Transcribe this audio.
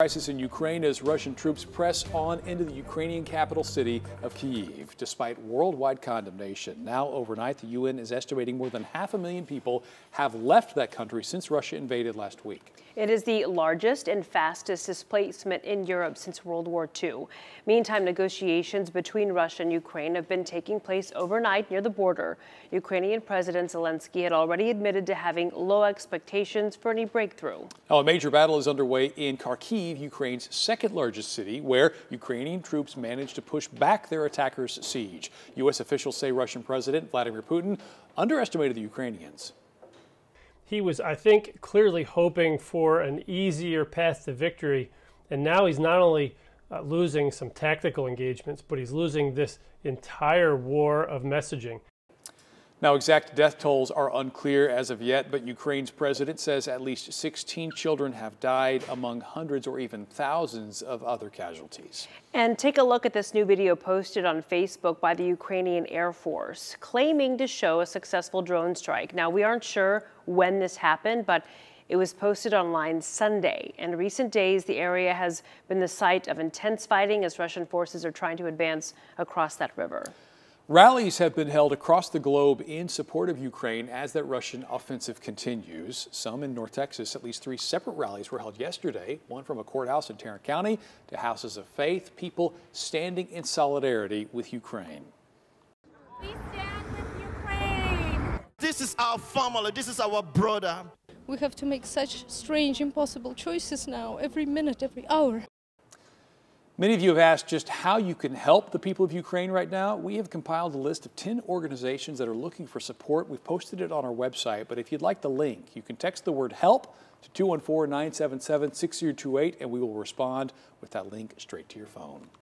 Crisis in Ukraine as Russian troops press on into the Ukrainian capital city of Kyiv. Despite worldwide condemnation, now overnight the UN is estimating more than half a million people have left that country since Russia invaded last week. It is the largest and fastest displacement in Europe since World War II. Meantime, negotiations between Russia and Ukraine have been taking place overnight near the border. Ukrainian President Zelensky had already admitted to having low expectations for any breakthrough. Now, a major battle is underway in Kharkiv Ukraine's second largest city, where Ukrainian troops managed to push back their attackers' siege. U.S. officials say Russian President Vladimir Putin underestimated the Ukrainians. He was, I think, clearly hoping for an easier path to victory, and now he's not only uh, losing some tactical engagements, but he's losing this entire war of messaging. Now, exact death tolls are unclear as of yet, but Ukraine's president says at least 16 children have died among hundreds or even thousands of other casualties. And take a look at this new video posted on Facebook by the Ukrainian Air Force, claiming to show a successful drone strike. Now, we aren't sure when this happened, but it was posted online Sunday. In recent days, the area has been the site of intense fighting as Russian forces are trying to advance across that river. Rallies have been held across the globe in support of Ukraine as that Russian offensive continues. Some in North Texas, at least three separate rallies were held yesterday, one from a courthouse in Tarrant County to houses of faith, people standing in solidarity with Ukraine. We stand with Ukraine. This is our family, this is our brother. We have to make such strange, impossible choices now, every minute, every hour. Many of you have asked just how you can help the people of Ukraine right now. We have compiled a list of 10 organizations that are looking for support. We've posted it on our website, but if you'd like the link, you can text the word HELP to 214 977 6028 and we will respond with that link straight to your phone.